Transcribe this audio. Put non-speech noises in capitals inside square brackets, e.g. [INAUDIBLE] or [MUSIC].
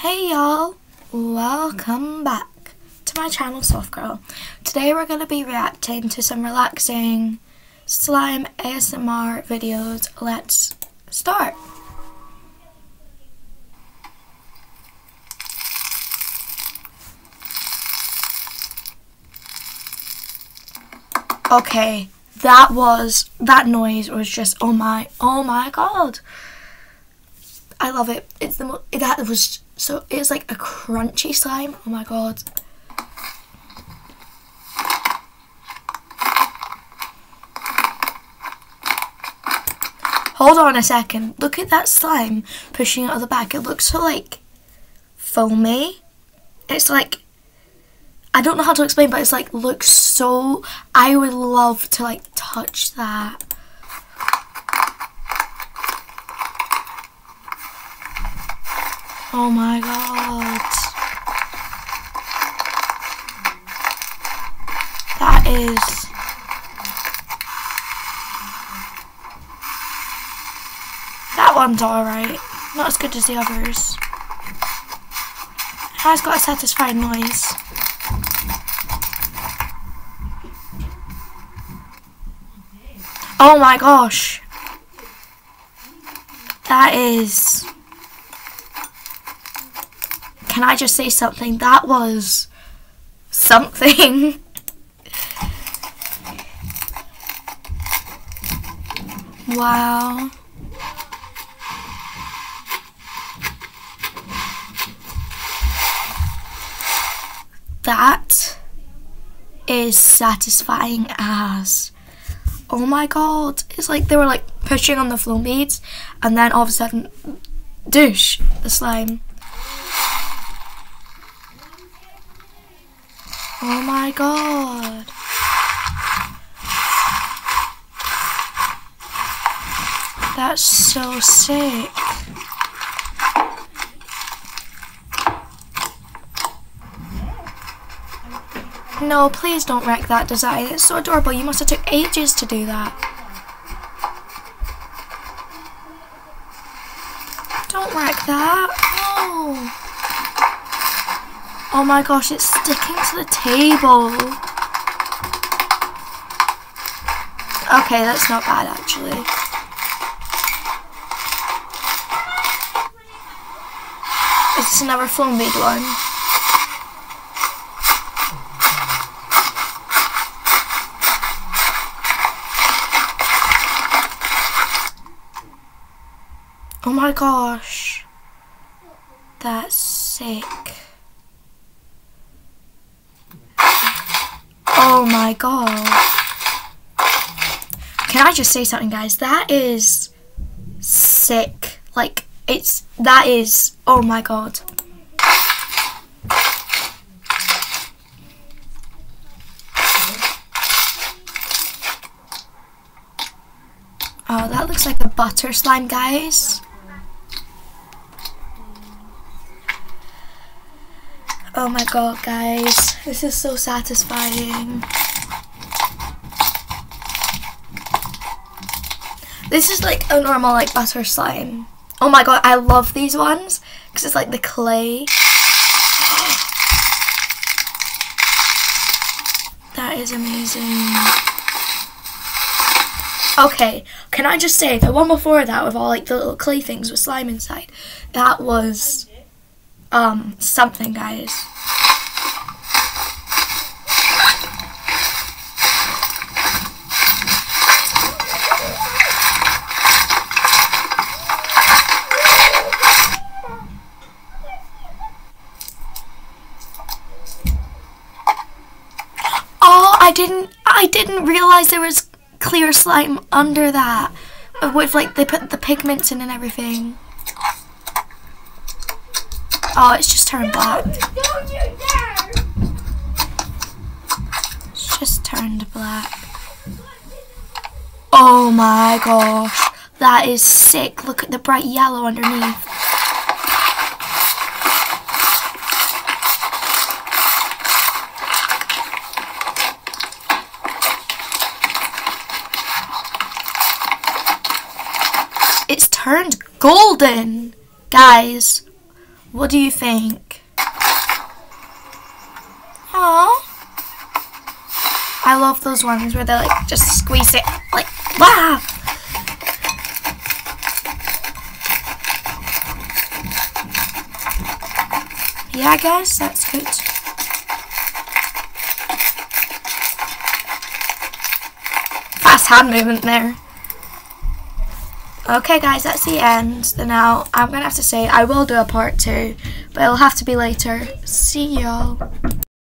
Hey y'all, welcome back to my channel Soft Girl. Today we're going to be reacting to some relaxing slime ASMR videos. Let's start. Okay, that was, that noise was just, oh my, oh my god. I love it. It's the most, that was so, it's like a crunchy slime. Oh my god. Hold on a second. Look at that slime pushing out of the back. It looks so like foamy. It's like I don't know how to explain, but it's like looks so. I would love to like touch that. Oh my god. That is... That one's alright. Not as good as the others. It has got a satisfying noise. Oh my gosh. That is... Can I just say something? That was something. [LAUGHS] wow. That is satisfying as oh my god it's like they were like pushing on the flow beads and then all of a sudden douche the slime Oh my god. That's so sick. No, please don't wreck that design. It's so adorable. You must have took ages to do that. Don't wreck that. No. Oh my gosh, it's sticking to the table. Okay, that's not bad actually. Is this another foam made one? Oh my gosh. That's sick. Oh my god. Can I just say something, guys? That is sick. Like, it's, that is, oh my god. Oh, that looks like a butter slime, guys. Oh my god, guys. This is so satisfying. This is like a normal like butter slime. Oh my god, I love these ones because it's like the clay. [GASPS] That is amazing. Okay, can I just say the one before that with all like the little clay things with slime inside, that was um, something, guys. Oh, I didn't, I didn't realize there was clear slime under that. With like, they put the pigments in and everything. Oh, it's just turned black. It's just turned black. Oh my gosh. That is sick. Look at the bright yellow underneath. It's turned golden, guys. What do you think? Aww. I love those ones where they like just squeeze it like wow. Yeah guys, that's good. Fast hand movement there. Okay guys, that's the end. Now, I'm going to have to say I will do a part two, but it'll have to be later. See y'all.